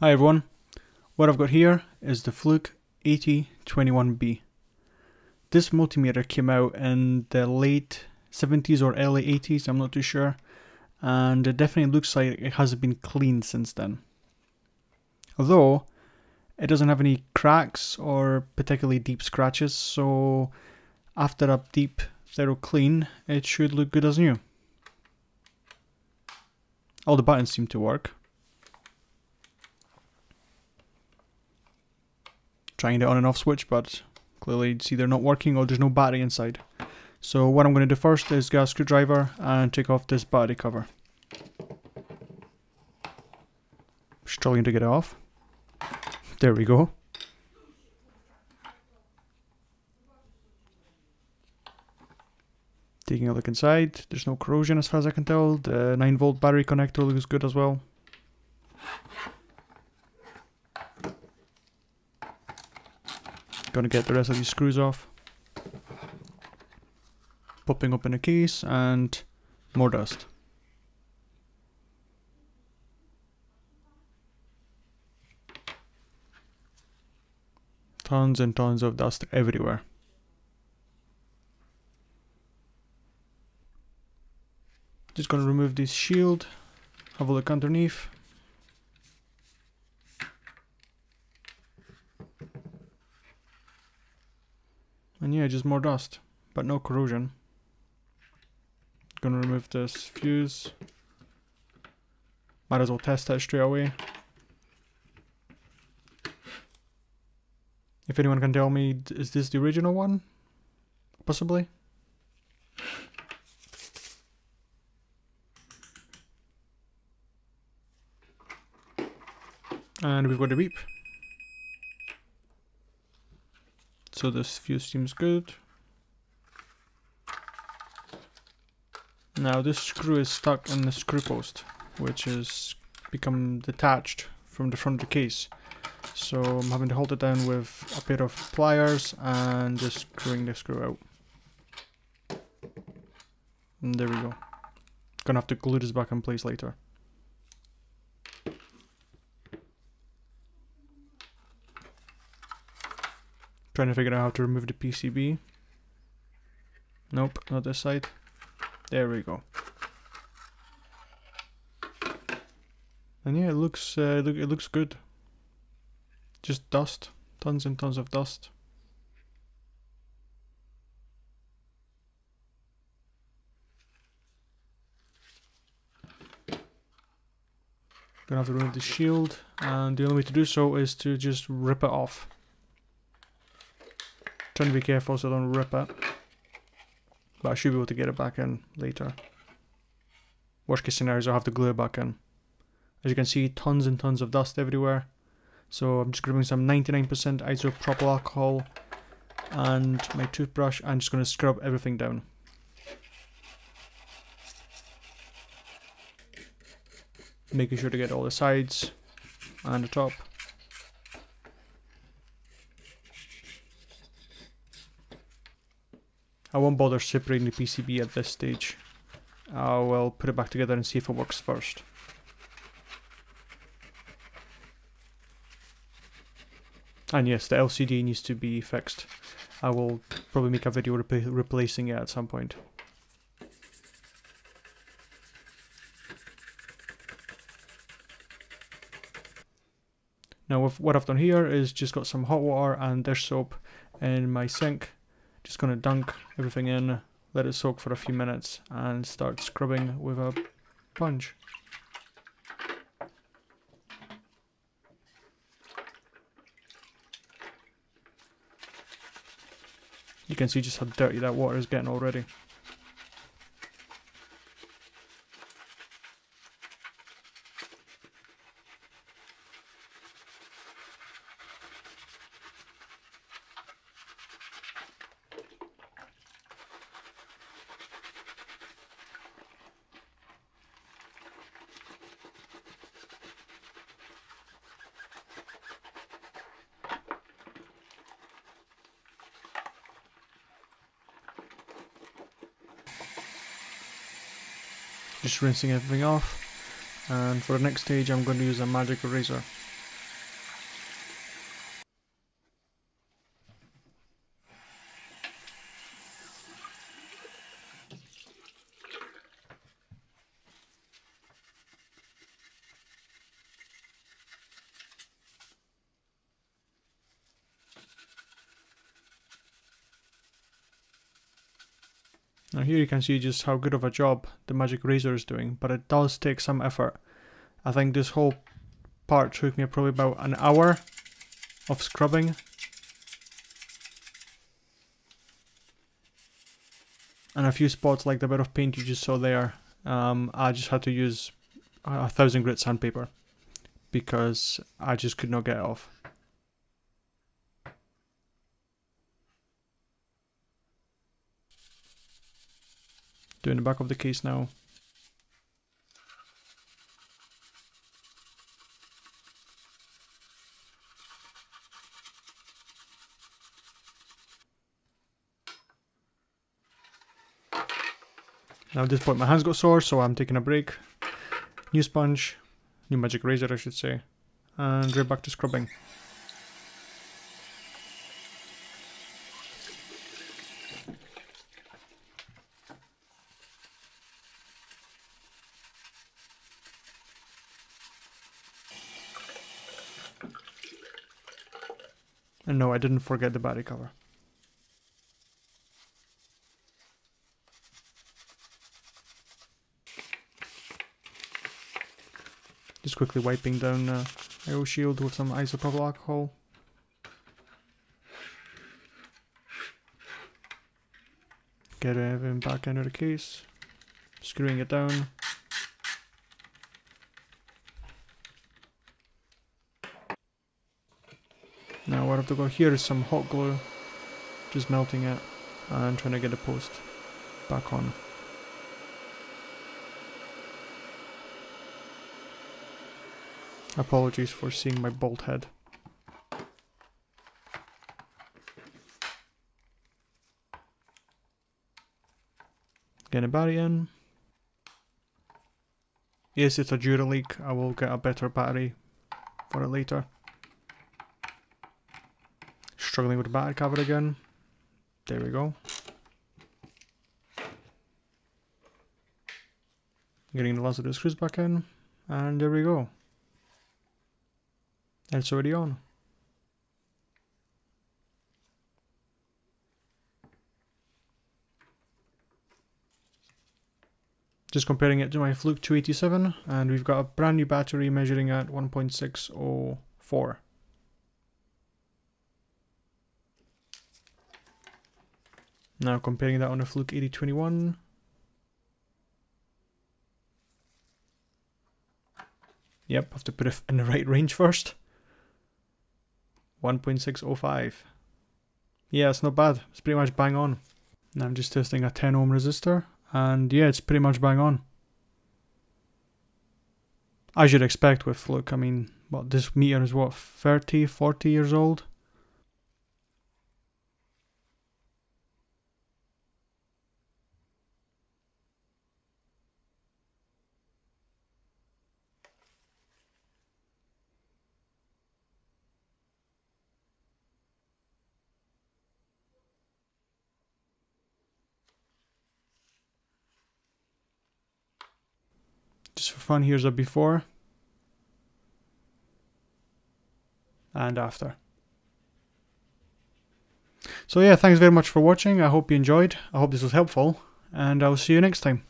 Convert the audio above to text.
Hi everyone, what I've got here is the Fluke 8021B. This multimeter came out in the late 70s or early 80s, I'm not too sure, and it definitely looks like it hasn't been cleaned since then. Although, it doesn't have any cracks or particularly deep scratches, so after a deep thorough clean, it should look good as new. All the buttons seem to work. Trying the on and off switch, but clearly it's either not working or there's no battery inside. So what I'm going to do first is get a screwdriver and take off this battery cover. Struggling to get it off. There we go. Taking a look inside, there's no corrosion as far as I can tell. The 9 volt battery connector looks good as well. Gonna get the rest of these screws off. Popping open a case and more dust. Tons and tons of dust everywhere. Just gonna remove this shield, have a look underneath. And yeah, just more dust, but no corrosion. Gonna remove this fuse. Might as well test that straight away. If anyone can tell me, is this the original one? Possibly? And we've got a beep. So this fuse seems good. Now this screw is stuck in the screw post, which is become detached from the front of the case. So I'm having to hold it down with a pair of pliers and just screwing the screw out. And there we go. Gonna have to glue this back in place later. Trying to figure out how to remove the PCB. Nope, not this side. There we go. And yeah, it looks uh, look it looks good. Just dust, tons and tons of dust. Gonna have to remove the shield, and the only way to do so is to just rip it off. Trying to be careful so I don't rip it. But I should be able to get it back in later. Worst case scenario is I'll have to glue it back in. As you can see, tons and tons of dust everywhere. So I'm just grabbing some 99% isopropyl alcohol and my toothbrush. I'm just going to scrub everything down. Making sure to get all the sides and the top. I won't bother separating the PCB at this stage. I will put it back together and see if it works first. And yes, the LCD needs to be fixed. I will probably make a video replacing it at some point. Now what I've done here is just got some hot water and dish soap in my sink just going to dunk everything in, let it soak for a few minutes and start scrubbing with a sponge. You can see just how dirty that water is getting already. Just rinsing everything off. And for the next stage I'm going to use a magic eraser Now here you can see just how good of a job the Magic Eraser is doing, but it does take some effort. I think this whole part took me probably about an hour of scrubbing. And a few spots like the bit of paint you just saw there, um, I just had to use a thousand grit sandpaper because I just could not get it off. Doing the back of the case now. Now at this point my hands got sore, so I'm taking a break. New sponge, new magic eraser I should say, and right back to scrubbing. And no, I didn't forget the body cover. Just quickly wiping down uh, IO shield with some isopropyl alcohol. Get everything back into the case. Screwing it down. Now what I have to go here is some hot glue, just melting it and trying to get the post back on. Apologies for seeing my bolt head. Get a battery in. Yes, it's a Duraleak. I will get a better battery for it later. Struggling with the battery cover again. There we go. Getting the last of the screws back in. And there we go. It's already on. Just comparing it to my Fluke 287 and we've got a brand new battery measuring at 1.604. Now comparing that on a Fluke 8021. Yep, have to put it in the right range first. 1.605. Yeah, it's not bad. It's pretty much bang on. Now I'm just testing a 10 ohm resistor and yeah, it's pretty much bang on. I should expect with Fluke, I mean, what, this meter is what, 30, 40 years old? Fun, here's a before and after. So yeah, thanks very much for watching. I hope you enjoyed. I hope this was helpful and I'll see you next time.